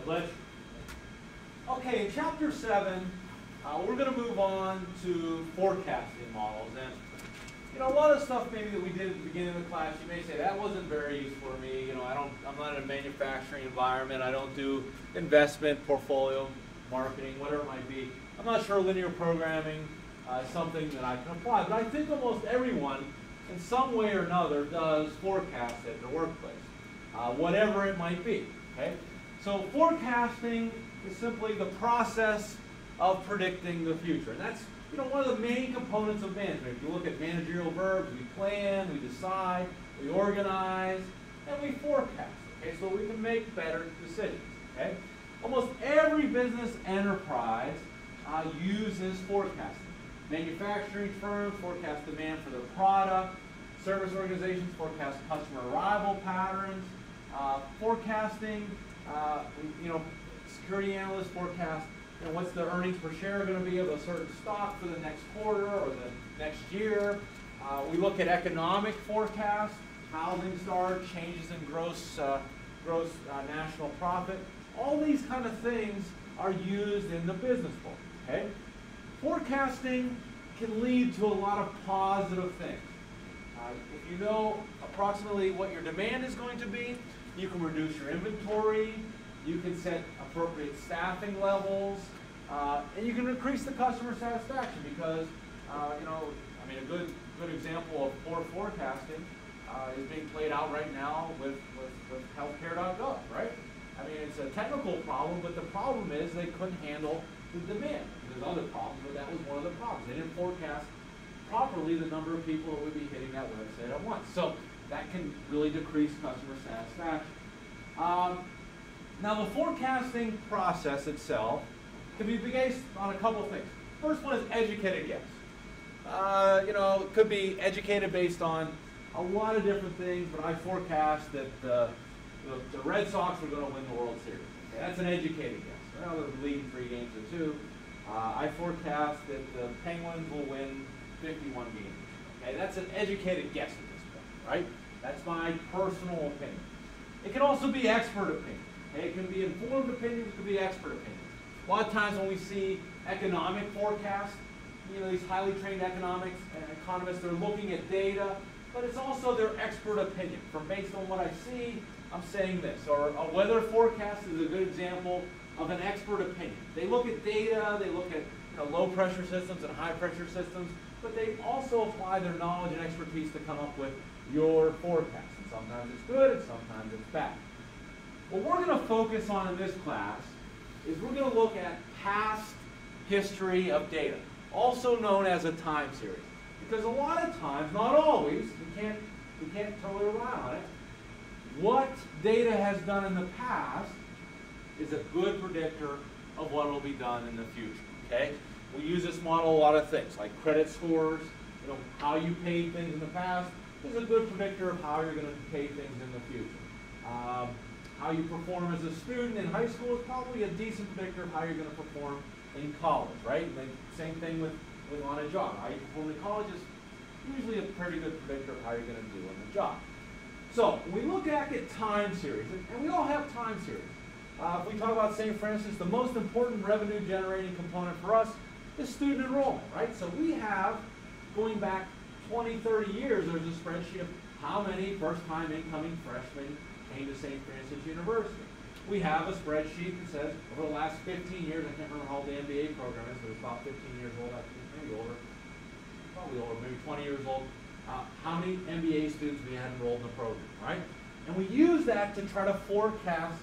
God bless you. Okay, in chapter seven, uh, we're going to move on to forecasting models. And, you know, a lot of stuff maybe that we did at the beginning of the class, you may say, that wasn't very useful for me. You know, I don't, I'm not in a manufacturing environment. I don't do investment, portfolio, marketing, whatever it might be. I'm not sure linear programming uh, is something that I can apply. But I think almost everyone, in some way or another, does forecast at their workplace, uh, whatever it might be. Okay? So forecasting is simply the process of predicting the future. And that's you know, one of the main components of management. If you look at managerial verbs, we plan, we decide, we organize, and we forecast. Okay, so we can make better decisions. Okay, almost every business enterprise uh, uses forecasting. Manufacturing firms forecast demand for their product. Service organizations forecast customer arrival patterns. Uh, forecasting, uh, you know, security analysts forecast you know, what's the earnings per share going to be of a certain stock for the next quarter or the next year. Uh, we look at economic forecasts, housing starts, changes in gross, uh, gross uh, national profit. All these kind of things are used in the business world. Okay? Forecasting can lead to a lot of positive things. Uh, if you know approximately what your demand is going to be, you can reduce your inventory, you can set appropriate staffing levels, uh, and you can increase the customer satisfaction because, uh, you know, I mean, a good good example of poor forecasting uh, is being played out right now with, with, with healthcare.gov, right? I mean, it's a technical problem, but the problem is they couldn't handle the demand. There's other problems, but that was one of the problems. They didn't forecast properly the number of people that would be hitting that website at once. So that can really decrease customer satisfaction. Um, now, the forecasting process itself can be based on a couple of things. First one is educated guess. Uh, you know, it could be educated based on a lot of different things, but I forecast that uh, the, the, Red Sox are going to win the World Series. Okay, that's an educated guess. Well, they're leading three games to two. Uh, I forecast that the Penguins will win 51 games. Okay, that's an educated guess at this point, right? That's my personal opinion. It can also be expert opinion. Okay? It can be informed opinions, it can be expert opinion. A lot of times when we see economic forecasts, you know, these highly trained economics and economists, they're looking at data, but it's also their expert opinion. From based on what I see, I'm saying this. Or a weather forecast is a good example of an expert opinion. They look at data, they look at you know, low pressure systems and high pressure systems, but they also apply their knowledge and expertise to come up with your forecast. And sometimes it's good and sometimes it's bad. What we're going to focus on in this class is we're going to look at past history of data, also known as a time series. Because a lot of times, not always, we can't, we can't totally rely on it, what data has done in the past is a good predictor of what will be done in the future. Okay? We use this model a lot of things, like credit scores, you know, how you paid things in the past is a good predictor of how you're going to pay things in the future. Um, how you perform as a student in high school is probably a decent predictor of how you're going to perform in college, right? And same thing with, with on a job. How you perform in college is usually a pretty good predictor of how you're going to do on the job. So we look back at time series, and we all have time series. Uh, if we talk about, for instance, the most important revenue generating component for us is student enrollment, right? So we have, going back 20, 30 years, there's a spreadsheet of how many first-time incoming freshmen came to St. Francis University. We have a spreadsheet that says over the last 15 years, I can't remember how old the MBA program is, but it's about 15 years old, I think maybe older, probably older, maybe 20 years old, uh, how many MBA students we had enrolled in the program, right? And we use that to try to forecast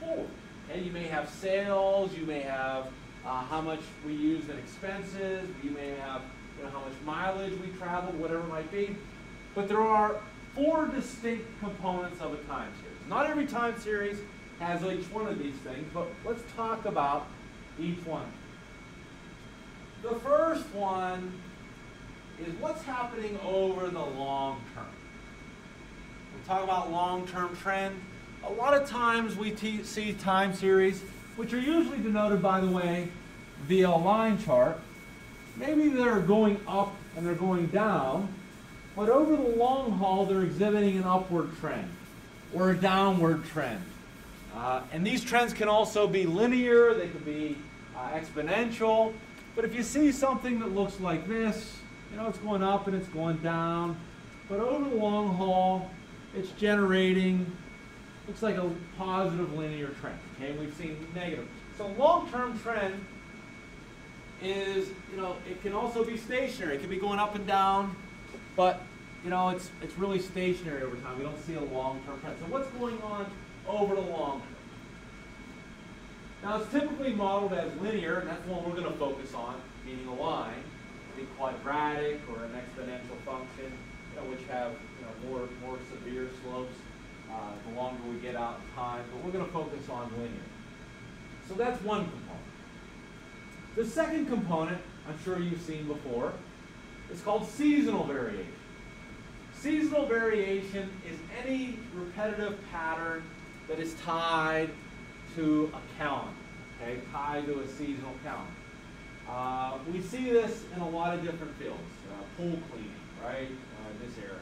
forward. Okay, you may have sales, you may have uh, how much we use in expenses, you may have you know, how much mileage we traveled, whatever it might be. But there are four distinct components of a time series. Not every time series has each one of these things, but let's talk about each one. The first one is what's happening over the long term. We talk about long-term trend. A lot of times we see time series, which are usually denoted, by the way, via a line chart. Maybe they're going up and they're going down, but over the long haul, they're exhibiting an upward trend or a downward trend. Uh, and these trends can also be linear, they could be uh, exponential. But if you see something that looks like this, you know, it's going up and it's going down. But over the long haul, it's generating, looks like a positive linear trend. Okay, we've seen negative. So long-term trend is, you know, it can also be stationary. It can be going up and down, but you know, it's it's really stationary over time. We don't see a long-term trend. So what's going on over the long term? Now it's typically modeled as linear, and that's what we're going to focus on, meaning a line, a quadratic or an exponential function, you know, which have you know more more severe slopes uh, the longer we get out in time. But we're going to focus on linear. So that's one component. The second component, I'm sure you've seen before, is called seasonal variation. Seasonal variation is any repetitive pattern that is tied to a calendar, okay, tied to a seasonal calendar. Uh, we see this in a lot of different fields. Uh, pool cleaning, right, uh, this area.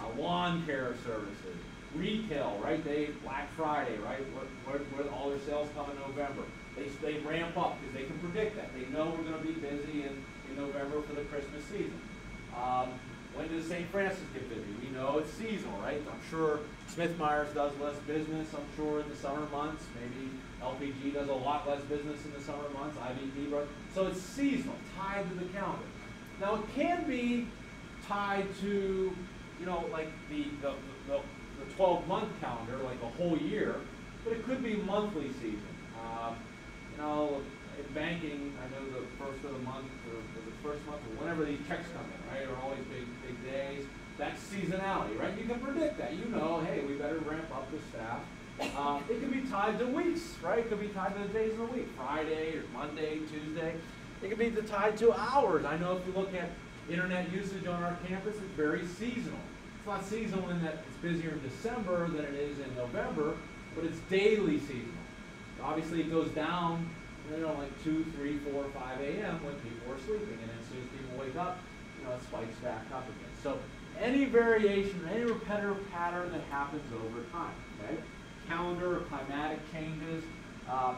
Uh, lawn care services. Retail, right, they, Black Friday, right, where, where, where all their sales come in November. They, they ramp up because they can predict that. They know we're going to be busy in, in November for the Christmas season. Um, when does St. Francis get busy? We know it's seasonal, right? I'm sure Smith Myers does less business, I'm sure, in the summer months. Maybe LPG does a lot less business in the summer months, IVP, so it's seasonal, tied to the calendar. Now it can be tied to, you know, like the, the, the, the 12 month calendar, like a whole year, but it could be monthly season. Uh, you know, in banking, I know the first of the month or, or the first month or whenever these checks come in, right, are always big, big days. That's seasonality, right? You can predict that. You know, hey, we better ramp up the staff. Um, it can be tied to weeks, right? It could be tied to the days of the week, Friday or Monday, Tuesday. It can be tied to hours. I know if you look at internet usage on our campus, it's very seasonal. It's not seasonal in that it's busier in December than it is in November, but it's daily seasonal. Obviously, it goes down, you know, like 2, 3, 4, 5 a.m. when people are sleeping. And as soon as people wake up, you know, it spikes back up again. So any variation, any repetitive pattern that happens over time, okay? Calendar or climatic changes, uh,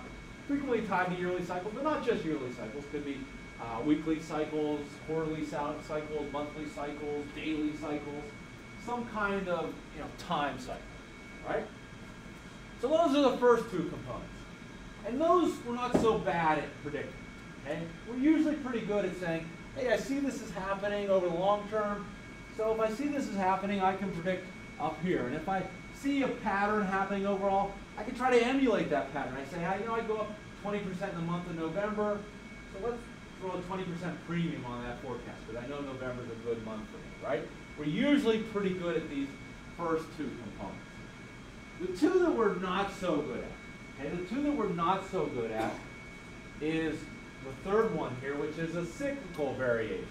frequently tied to yearly cycles, but not just yearly cycles. Could be uh, weekly cycles, quarterly cycles, monthly cycles, daily cycles, some kind of you know time cycle, right? So those are the first two components. And those we're not so bad at predicting. Okay? We're usually pretty good at saying, hey, I see this is happening over the long term. So if I see this is happening, I can predict up here. And if I see a pattern happening overall, I can try to emulate that pattern. I say, you know, I go up 20% in the month of November. So let's throw a 20% premium on that forecast because I know November is a good month for me, right? We're usually pretty good at these first two components. The two that we're not so good at and the two that we're not so good at is the third one here, which is a cyclical variation.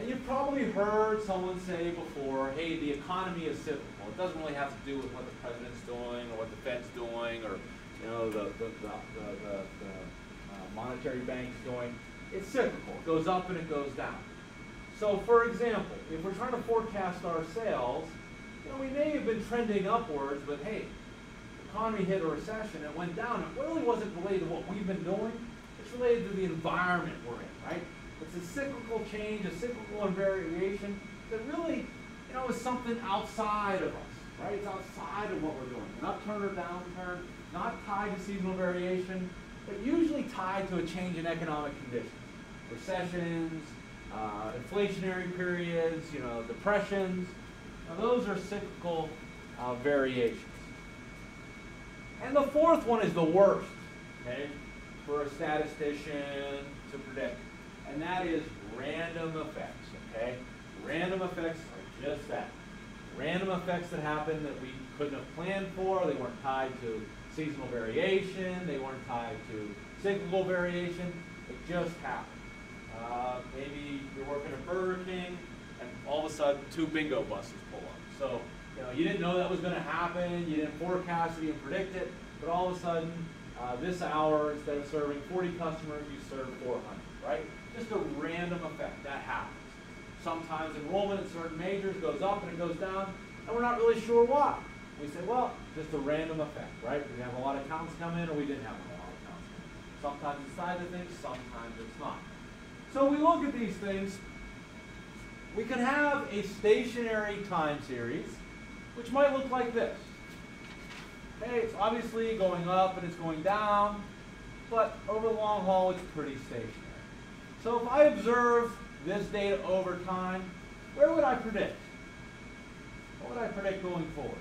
And you've probably heard someone say before, hey, the economy is cyclical. It doesn't really have to do with what the president's doing or what the Fed's doing or you know the, the, the, the, the uh, monetary bank's doing. It's cyclical. It goes up and it goes down. So for example, if we're trying to forecast our sales, you know, we may have been trending upwards, but hey, the economy hit a recession, it went down. It really wasn't related to what we've been doing. It's related to the environment we're in, right? It's a cyclical change, a cyclical variation that really, you know, is something outside of us, right? It's outside of what we're doing. An upturn or downturn, not tied to seasonal variation, but usually tied to a change in economic conditions. Recessions, uh, inflationary periods, you know, depressions. Now those are cyclical uh, variations. And the fourth one is the worst, okay, for a statistician to predict. And that is random effects, okay? Random effects are just that. Random effects that happen that we couldn't have planned for, they weren't tied to seasonal variation, they weren't tied to cyclical variation, it just happened. Uh, maybe you're working at Burger King, and all of a sudden two bingo buses pull up. So you know, you didn't know that was going to happen, you didn't forecast it, you didn't predict it, but all of a sudden, uh, this hour, instead of serving 40 customers, you serve 400, right? Just a random effect, that happens. Sometimes enrollment in certain majors goes up and it goes down, and we're not really sure why. We say, well, just a random effect, right? We have a lot of counts come in or we didn't have a lot of counts. Sometimes it's side of things, sometimes it's not. So we look at these things. We can have a stationary time series, which might look like this. Okay, it's obviously going up and it's going down, but over the long haul, it's pretty stationary. So if I observe this data over time, where would I predict? What would I predict going forward?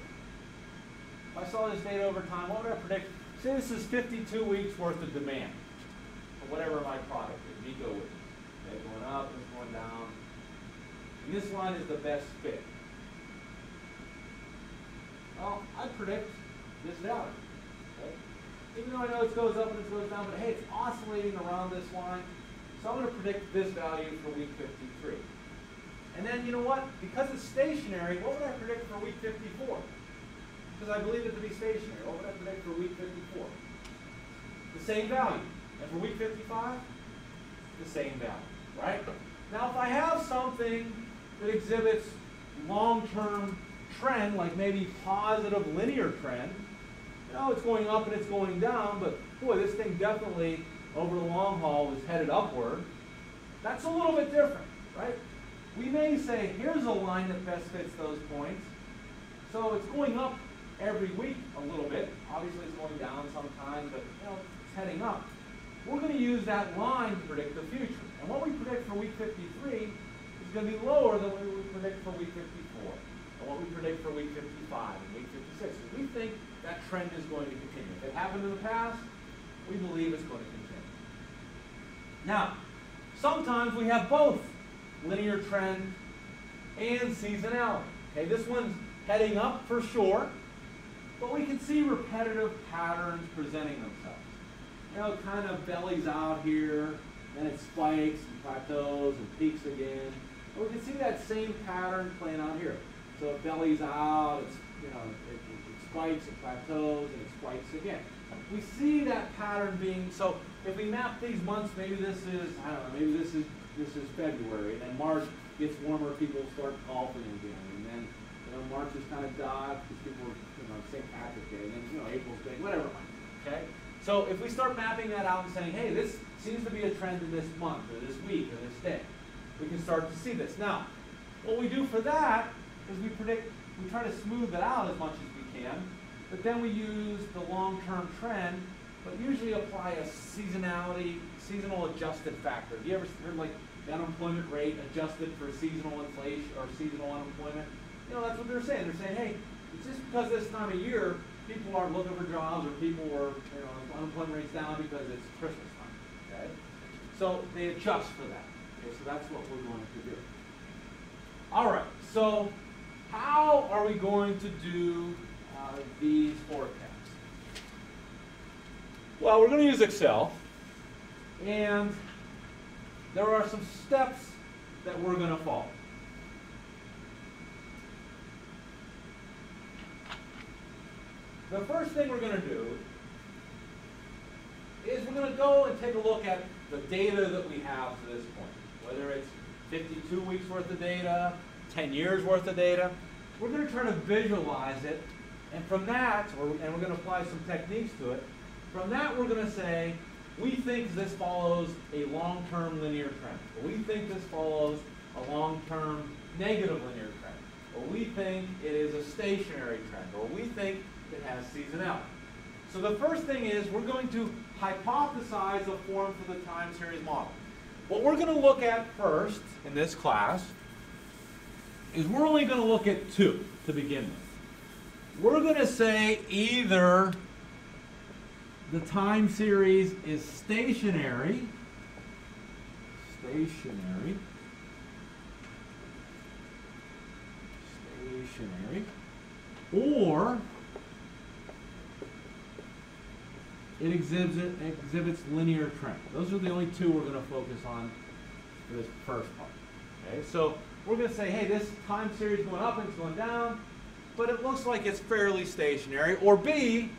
If I saw this data over time, what would I predict? Say this is 52 weeks worth of demand for whatever my product is, go with. Okay, going up and going down. And this line is the best fit. Well, I predict this value. Okay? Even though I know it goes up and it goes down, but hey, it's oscillating around this line. So I'm going to predict this value for week 53. And then, you know what? Because it's stationary, what would I predict for week 54? Because I believe it to be stationary. What would I predict for week 54? The same value. And for week 55? The same value, right? Now, if I have something that exhibits long-term trend, like maybe positive linear trend, you know, it's going up and it's going down, but boy, this thing definitely over the long haul is headed upward. That's a little bit different, right? We may say, here's a line that best fits those points. So it's going up every week a little bit. Obviously it's going down sometimes, but you know, it's heading up. We're going to use that line to predict the future. And what we predict for week 53 is going to be lower than what we predict for week 54, and what we predict for week 55 and week 56. we think that trend is going to continue. If it happened in the past, we believe it's going to continue. Now, sometimes we have both linear trend and seasonality. Okay, this one's heading up for sure, but we can see repetitive patterns presenting themselves. You know, kind of bellies out here, then it spikes and plateaus and peaks again. And we can see that same pattern playing out here. So it bellies out, it's, you know, it, it spikes, it plateaus, and it spikes again. We see that pattern being, so if we map these months, maybe this is, I don't know, maybe this is this is February, and then March gets warmer, people start golfing again, and then you know March is kind of dodged because people are you know St. Patrick's Day, and then you know April's big, whatever. Okay, so if we start mapping that out and saying, hey, this seems to be a trend in this month or this week or this day, we can start to see this. Now, what we do for that is we predict, we try to smooth it out as much as we can, but then we use the long-term trend, but usually apply a seasonality, seasonal adjusted factor. Have you ever heard like the unemployment rate adjusted for seasonal inflation or seasonal unemployment. You know, that's what they're saying. They're saying, hey, it's just because this time of year people aren't looking for jobs or people are, you know, unemployment rate's down because it's Christmas time. Okay? So they adjust for that. Okay, so that's what we're going to do. All right, so how are we going to do uh, these forecasts? Well, we're going to use Excel. And there are some steps that we're going to follow. The first thing we're going to do is we're going to go and take a look at the data that we have to this point, whether it's 52 weeks worth of data, 10 years worth of data. We're going to try to visualize it, and from that, and we're going to apply some techniques to it, from that we're going to say, we think this follows a long-term linear trend. Or we think this follows a long-term negative linear trend. Or we think it is a stationary trend. Or we think it has seasonality. So the first thing is we're going to hypothesize a form for the time series model. What we're going to look at first in this class is we're only going to look at two to begin with. We're going to say either the time series is stationary, stationary, stationary, or it exhibits, exhibits linear trend. Those are the only two we're going to focus on for this first part. Okay, so we're going to say, hey, this time series going up and it's going down, but it looks like it's fairly stationary. Or B,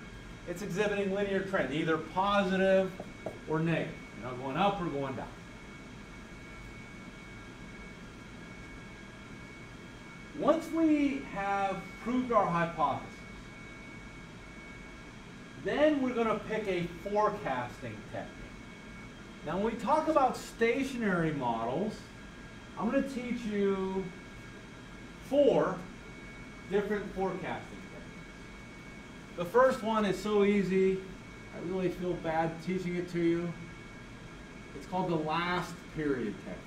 it's exhibiting linear trend, either positive or negative, you know, going up or going down. Once we have proved our hypothesis, Then we're going to pick a forecasting technique. Now, when we talk about stationary models, I'm going to teach you four different forecasting. The first one is so easy, I really feel bad teaching it to you. It's called the last period technique.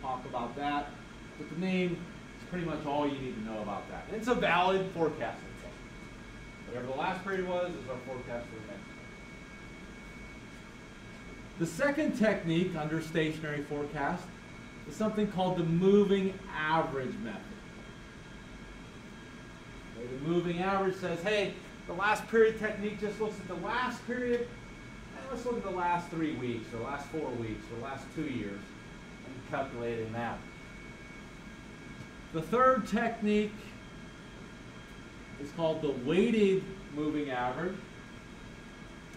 We'll talk about that, but the name is pretty much all you need to know about that. And it's a valid forecasting technique. Whatever the last period was is our forecast for the next period. The second technique under stationary forecast is something called the moving average method. The moving average says, hey, the last period technique just looks at the last period, and let's look at the last three weeks, or last four weeks, or last two years, and calculate an average. The third technique is called the weighted moving average.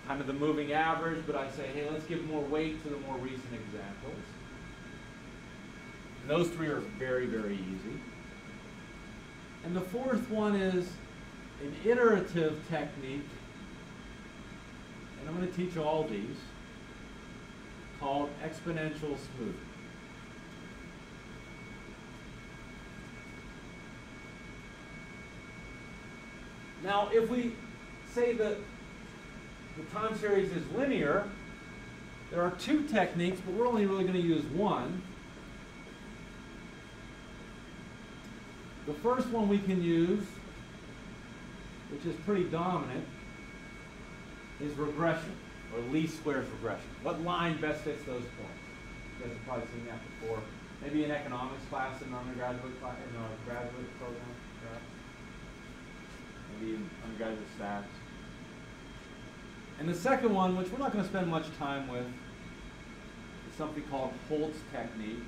Kind of the moving average, but I say, hey, let's give more weight to the more recent examples. And those three are very, very easy. And the fourth one is an iterative technique, and I'm going to teach all these, called exponential smoothing. Now, if we say that the time series is linear, there are two techniques, but we're only really going to use one. The first one we can use, which is pretty dominant, is regression, or least squares regression. What line best fits those points? You guys have probably seen that before. Maybe in economics class in an undergraduate class, in our graduate program, perhaps. Maybe in undergraduate stats. And the second one, which we're not going to spend much time with, is something called Holt's technique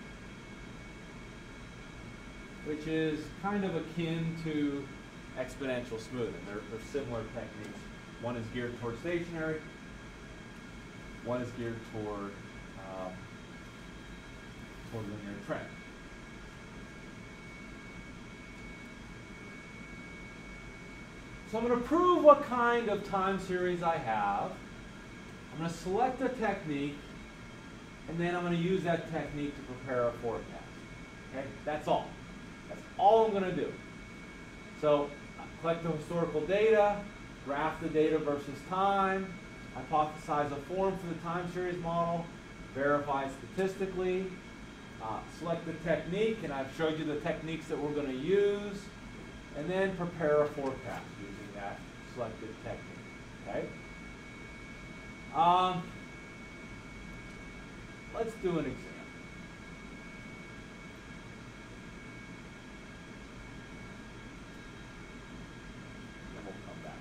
which is kind of akin to exponential smoothing. They're, they're similar techniques. One is geared toward stationary, one is geared toward, um, toward linear trend. So I'm going to prove what kind of time series I have. I'm going to select a technique, and then I'm going to use that technique to prepare a forecast. Okay, that's all. That's all I'm going to do. So collect the historical data, graph the data versus time, hypothesize a form for the time series model, verify statistically, uh, select the technique, and I've showed you the techniques that we're going to use, and then prepare a forecast using that selected technique. Okay? Um, let's do an example. Then we'll come back.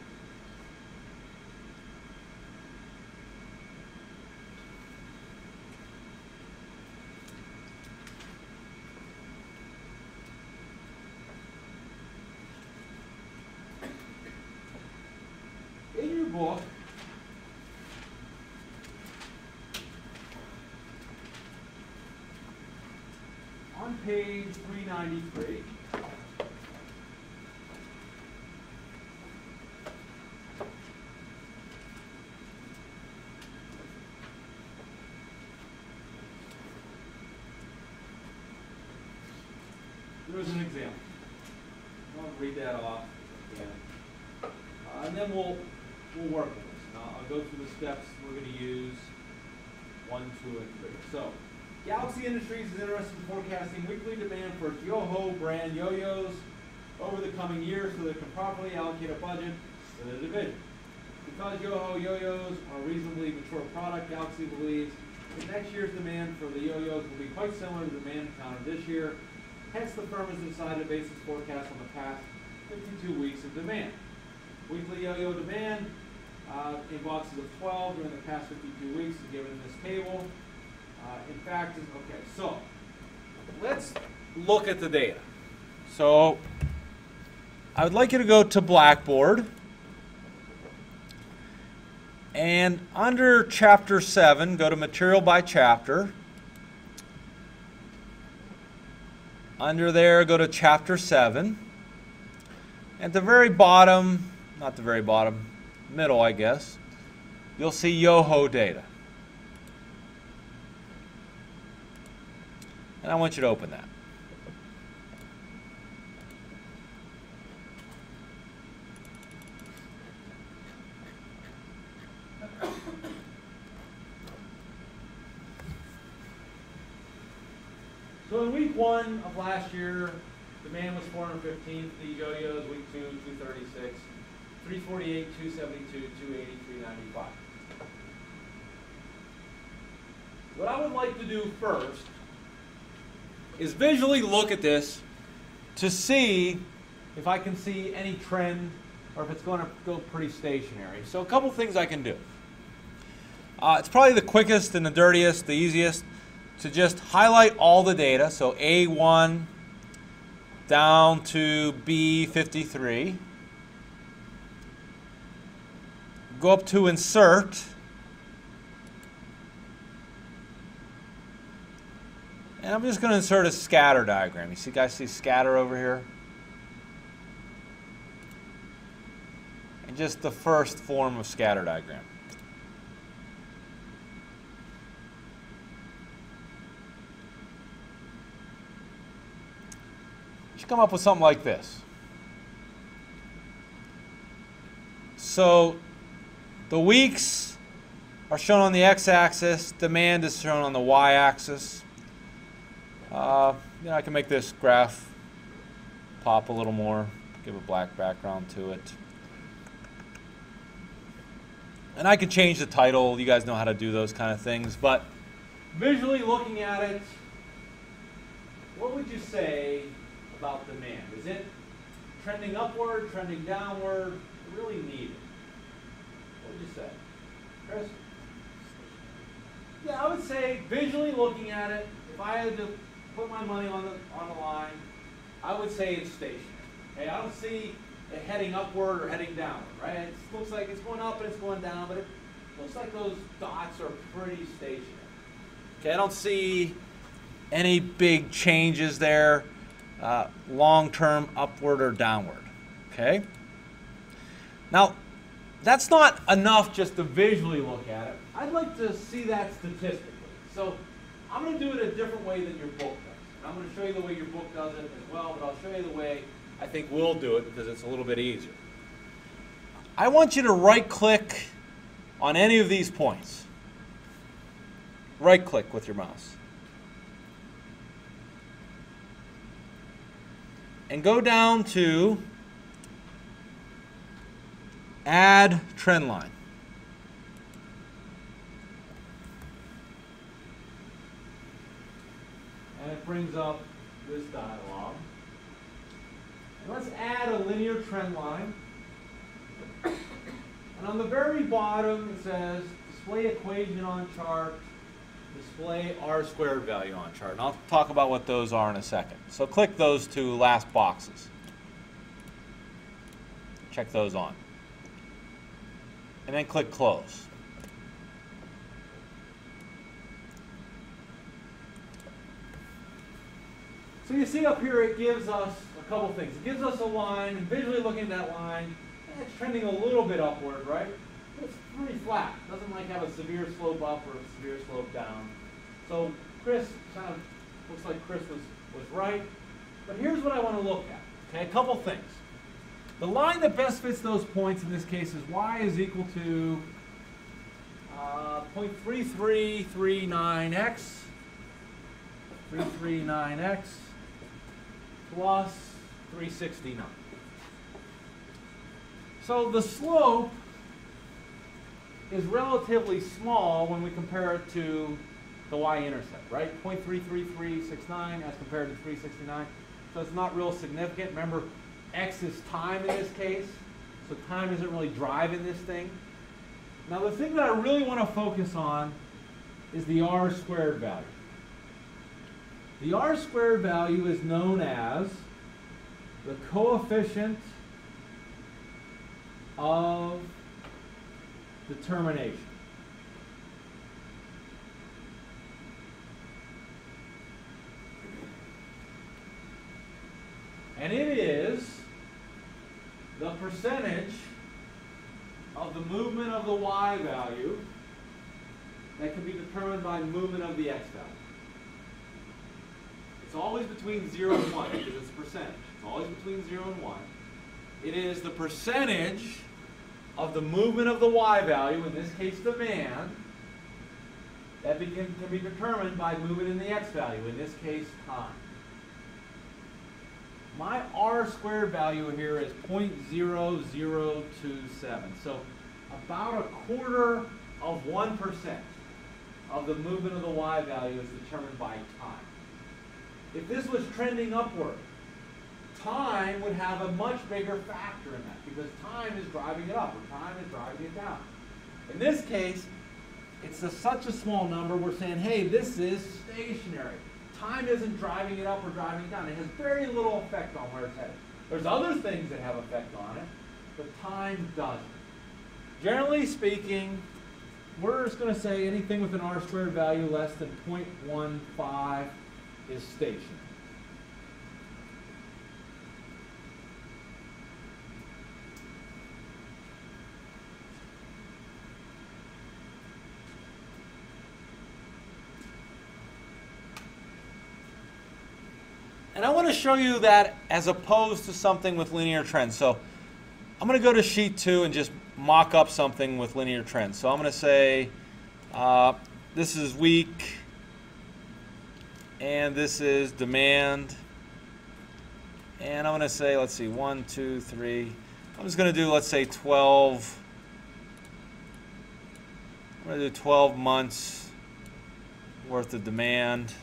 On page 393, there is an example. I'll read that off again. Uh, and then we'll, we'll work with this. I'll, go through the steps we're going to use, one, two, and three. So, Galaxy Industries is interested in forecasting weekly demand for Yoho brand yo-yos over the coming years so it can properly allocate a budget to the division. Because Yoho yo-yos are a reasonably mature product, Galaxy believes that next year's demand for the yo-yos will be quite similar to the demand encountered this year. Hence, the firm has decided to base its forecast on the past 52 weeks of demand. Weekly yo-yo demand uh, in boxes of 12 during the past 52 weeks is given in this table. Uh, in fact, okay. So let's look at the data. So I would like you to go to Blackboard. And under chapter 7, go to material by chapter. Under there, go to chapter 7. At the very bottom, not the very bottom, middle, I guess, you'll see Yoho data. And I want you to open that. So in week one of last year, demand was 415 for the yo-yos, week two, 236, 348, 272, 280, 395. What I would like to do first is visually look at this to see if I can see any trend or if it's going to go pretty stationary. So a couple things I can do. Uh, it's probably the quickest and the dirtiest, the easiest to just highlight all the data. So A1 down to B53. Go up to insert. And I'm just going to insert a scatter diagram. You see guys see scatter over here? And just the first form of scatter diagram. You should come up with something like this. So the weeks are shown on the x-axis, demand is shown on the y-axis. Uh, you know, I can make this graph pop a little more, give a black background to it. And I can change the title. You guys know how to do those kind of things. But visually looking at it, what would you say about demand? Is it trending upward, trending downward? Really needed? Would you say? Chris? Yeah, I would say visually looking at it, if I had to put my money on the, on the line, I would say it's stationary. Okay, I don't see it heading upward or heading downward, right? It looks like it's going up and it's going down, but it looks like those dots are pretty stationary. Okay, I don't see any big changes there, uh, long-term upward or downward. Okay. Now, that's not enough just to visually look at it. I'd like to see that statistically. So I'm going to do it a different way than your book does. And I'm going to show you the way your book does it as well, but I'll show you the way I think we'll do it because it's a little bit easier. I want you to right click on any of these points. Right click with your mouse. And go down to add trend line. And it brings up this dialog. And let's add a linear trend line. And on the very bottom it says display equation on chart, display R squared value on chart. And I'll talk about what those are in a second. So click those two last boxes. Check those on. And then click close. So you see up here it gives us a couple things. It gives us a line, visually looking at that line, it's trending a little bit upward, right? It's pretty flat. It doesn't like have a severe slope up or a severe slope down. So Chris kind of looks like Chris was, was right. But here's what I want to look at. Okay, a couple things. The line that best fits those points in this case is y is equal to uh, 0.3339x, 339x plus 369. So the slope is relatively small when we compare it to the y-intercept, right? 0.33369 as compared to 369. So it's not real significant. Remember, x is time in this case, so time isn't really driving this thing. Now the thing that I really want to focus on is the r squared value. The r squared value is known as the coefficient of determination. And it is the percentage of the movement of the y value that can be determined by movement of the x value. It's always between 0 and 1 because it's a percentage. It's always between 0 and 1. It is the percentage of the movement of the y value, in this case the demand, that can be determined by movement in the x value, in this case time. My r squared value here is 0.0027. So about a quarter of 1% of the movement of the y value is determined by time. If this was trending upward, time would have a much bigger factor in that because time is driving it up or time is driving it down. In this case, it's a, such a small number, we're saying, hey, this is stationary. Time isn't driving it up or driving it down. It has very little effect on where it's headed. There's other things that have effect on it, but time doesn't. Generally speaking, we're just going to say anything with an r squared value less than 0.15 is stationary. And I want to show you that as opposed to something with linear trends. So I'm going to go to sheet two and just mock up something with linear trends. So I'm going to say uh, this is week and this is demand. And I'm going to say, let's see, one, two, three. I'm just going to do, let's say, 12. I'm going to do 12 months worth of demand.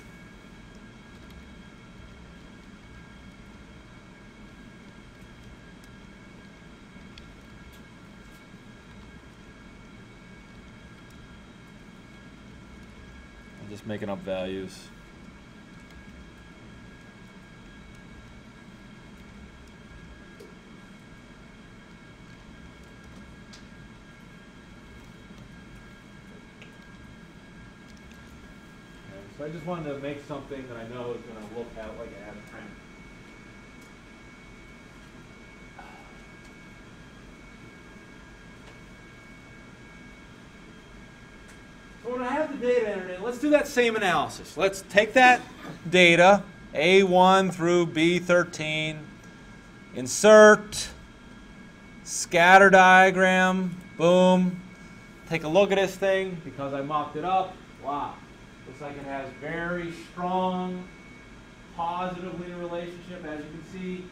I'm making up values. So I just wanted to make something that I know is going to look out like has trend. So when I have the data entered in, let's do that same analysis. Let's take that data, A1 through B13, insert, scatter diagram, boom. Take a look at this thing because I mocked it up. Wow. Looks like it has very strong positive linear relationship. As you can see,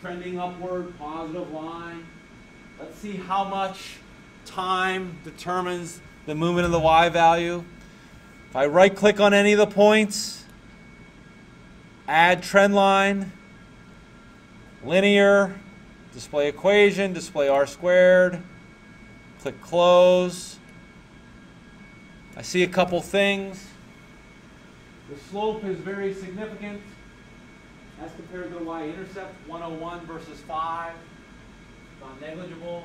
trending upward, positive line. Let's see how much time determines the movement of the y value. If I right click on any of the points, add trend line, linear, display equation, display r squared, click close. I see a couple things. The slope is very significant as compared to the y-intercept, 101 versus 5. Not negligible.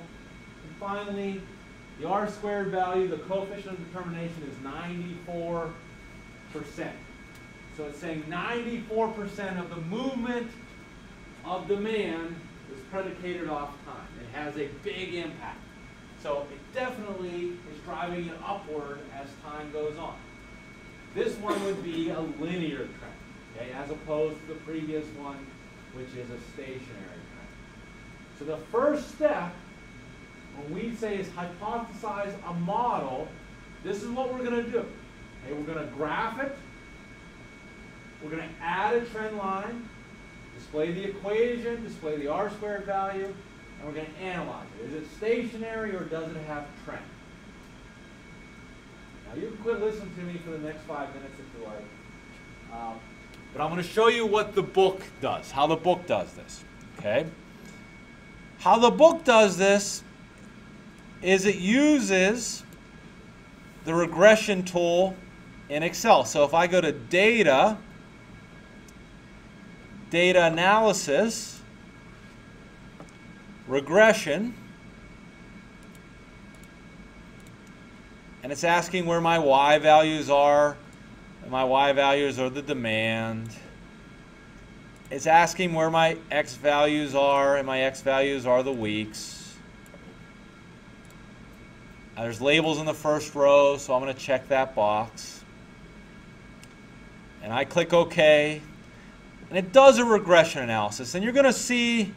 And finally, the r squared value, the coefficient of determination is 94%. So it's saying 94% of the movement of demand is predicated off time. It has a big impact. So it definitely is driving it upward as time goes on. This one would be a linear trend, okay, as opposed to the previous one, which is a stationary trend. So the first step, when we say is hypothesize a model, this is what we're going to do. Okay, we're going to graph it. We're going to add a trend line, display the equation, display the r squared value, and we're going to analyze it. Is it stationary or does it have trend? Now you can quit listening to me for the next five minutes if you like. Um, but I'm going to show you what the book does, how the book does this. Okay? How the book does this is it uses the regression tool in Excel. So if I go to data, data analysis, regression, and it's asking where my y values are. And my y values are the demand. It's asking where my x values are, and my x values are the weeks. Uh, There's labels in the first row, so I'm going to check that box. And I click OK. And it does a regression analysis. And you're going to see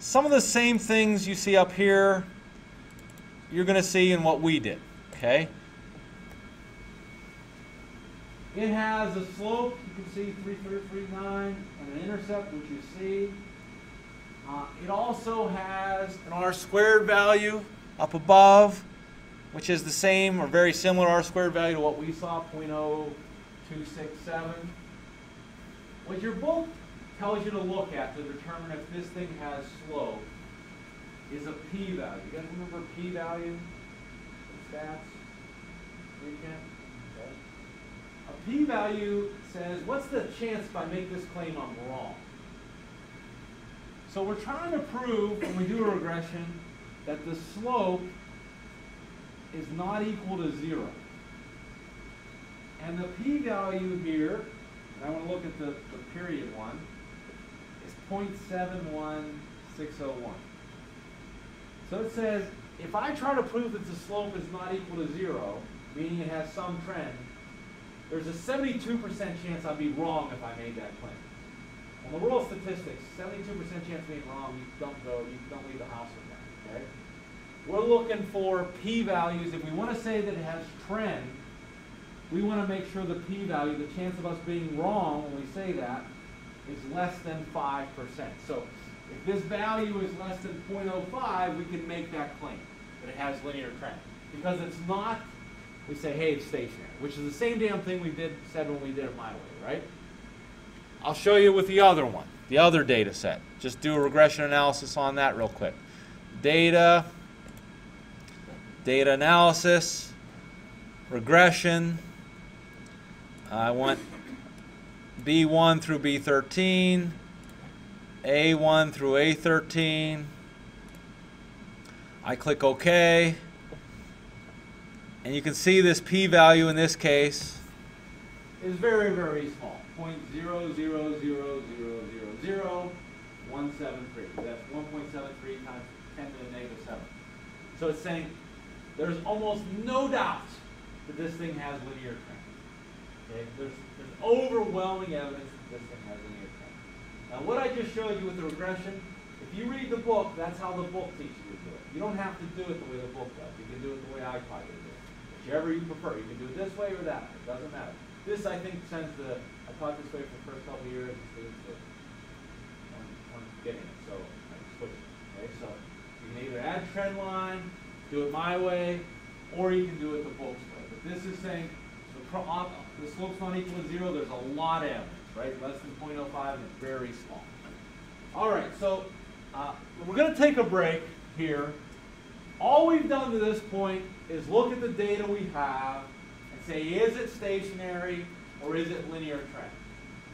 some of the same things you see up here, you're going to see in what we did. Okay? It has a slope, you can see 3339, and an intercept, which you see. Uh, it also has An r squared value up above, which is the same or very similar r squared value to what we saw 0.0267. What your book tells you to look at to determine if this thing has slope is a p-value. You guys remember p-value? Stats? Weekend? Okay. A p-value says, what's the chance if I make this claim I'm wrong? So we're trying to prove, when we do a regression, that the slope is not equal to zero. And the p-value here, and I want to look at the, the period one, is 0.71601. So it says, if I try to prove that the slope is not equal to zero, meaning it has some trend, there's a 72% chance I'd be wrong if I made that claim. On the rule of statistics, 72% chance of being wrong, you don't go, you don't leave the house? We're looking for p-values. If we want to say that it has trend, we want to make sure the p-value, the chance of us being wrong when we say that, is less than 5%. So if this value is less than 0.05, we can make that claim, that it has linear trend. Because it's not, we say, hey, it's stationary, which is the same damn thing we did said when we did it my way, right? I'll show you with the other one, the other data set. Just do a regression analysis on that real quick. Data, data analysis, regression. I want B1 through B13, A1 through A13. I click OK. And you can see this p-value in this case. is very, very small. Point zero zero zero zero zero zero one seven three. That's one point seven three times ten to the negative seven. So it's saying there's almost no doubt that this thing has linear trend. Okay, there's there's overwhelming evidence that this thing has linear trend. Now what I just showed you with the regression, if you read the book, that's how the book teaches you to do it. You don't have to do it the way the book does. You can do it the way I to do it. Whichever you prefer. You can do it this way or that way. It doesn't matter. This, I think, sends the, I taught this way for the first couple of years, and students weren't getting it, so I switched it. Okay, so you can either add trend line, do it my way, or you can do it the book's way. But this is saying the, the slope's not equal to zero, there's a lot of evidence, right? Less than 0.05 and it's very small. All right, so uh, we're going to take a break here. All we've done to this point is look at the data we have and say, is it stationary or is it linear trend?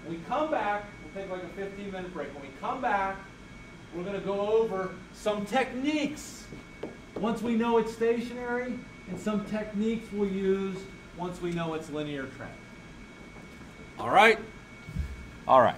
When we come back, we'll take like a 15 minute break. When we come back, we're going to go over some techniques once we know it's stationary and some techniques we'll use once we know it's linear trend. All right? All right.